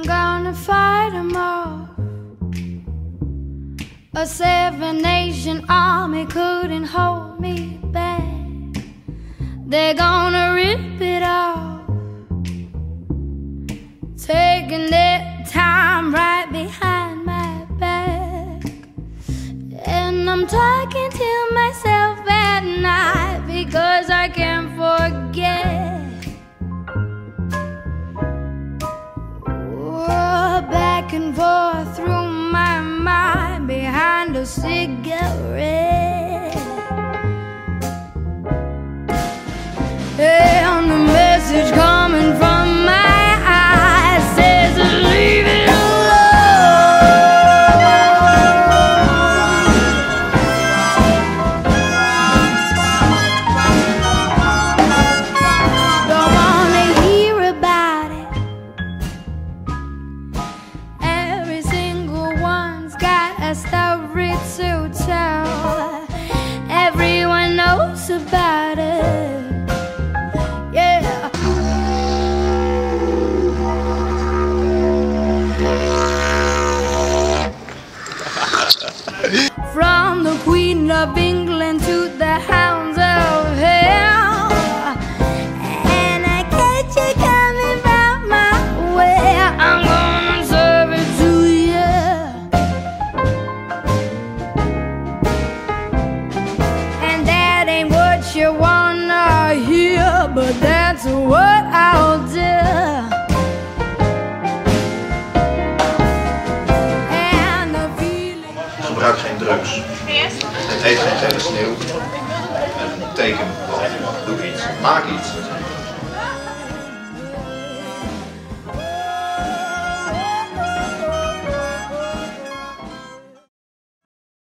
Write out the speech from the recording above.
gonna fight 'em off. A seven nation army couldn't hold me back. They're gonna rip it off. Taking their time right behind my back. And I'm talking behind a cigarette. From the Queen of England to the drugs. Het heet geen sneeuw. Een teken. Doe iets. Maak iets.